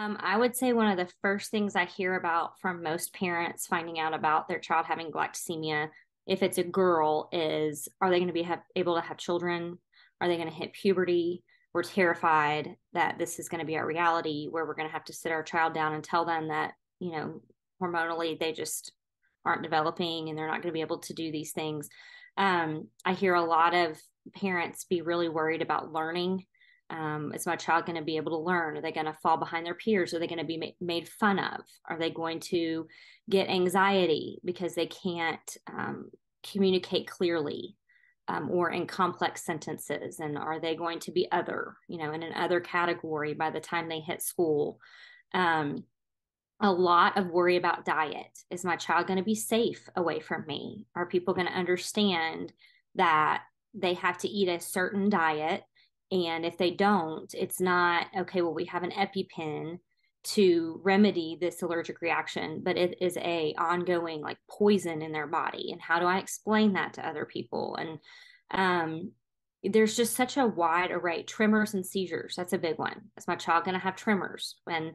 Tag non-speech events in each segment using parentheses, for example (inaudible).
Um, I would say one of the first things I hear about from most parents finding out about their child having galactosemia, if it's a girl, is are they going to be have, able to have children? Are they going to hit puberty? We're terrified that this is going to be our reality where we're going to have to sit our child down and tell them that, you know, hormonally they just aren't developing and they're not going to be able to do these things. Um, I hear a lot of parents be really worried about learning um, is my child going to be able to learn? Are they going to fall behind their peers? Are they going to be ma- made fun of? Are they going to get anxiety because they can't um, communicate clearly um, or in complex sentences? And are they going to be other, you know, in an other category by the time they hit school? Um, a lot of worry about diet. Is my child going to be safe away from me? Are people going to understand that they have to eat a certain diet and if they don't, it's not okay, well, we have an EpiPen to remedy this allergic reaction, but it is a ongoing like poison in their body. And how do I explain that to other people? And um, there's just such a wide array. Tremors and seizures, that's a big one. Is my child going to have tremors? And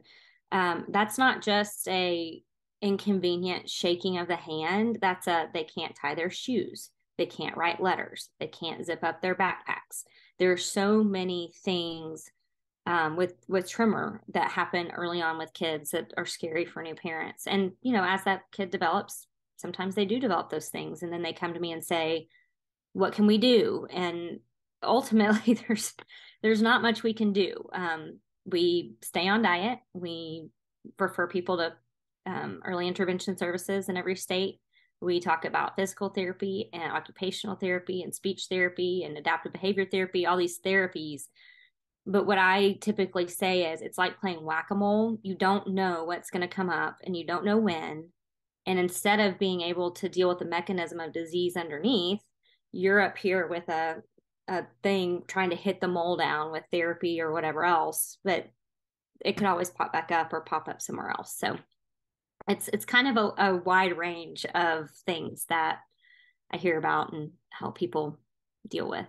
um, that's not just a inconvenient shaking of the hand. That's a they can't tie their shoes. They can't write letters. They can't zip up their backpacks. There are so many things um, with with tremor that happen early on with kids that are scary for new parents. And you know as that kid develops sometimes they do develop those things and then they come to me and say what can we do? And ultimately (laughs) there's there's not much we can do. Um, we stay on diet. We refer people to um, early intervention services in every state we talk about physical therapy and occupational therapy and speech therapy and adaptive behavior therapy, all these therapies. But what I typically say is it's like playing whack a mole. You don't know what's going to come up and you don't know when. And instead of being able to deal with the mechanism of disease underneath, you're up here with a, a thing trying to hit the mole down with therapy or whatever else. But it could always pop back up or pop up somewhere else. So it's it's kind of a, a wide range of things that I hear about and help people deal with.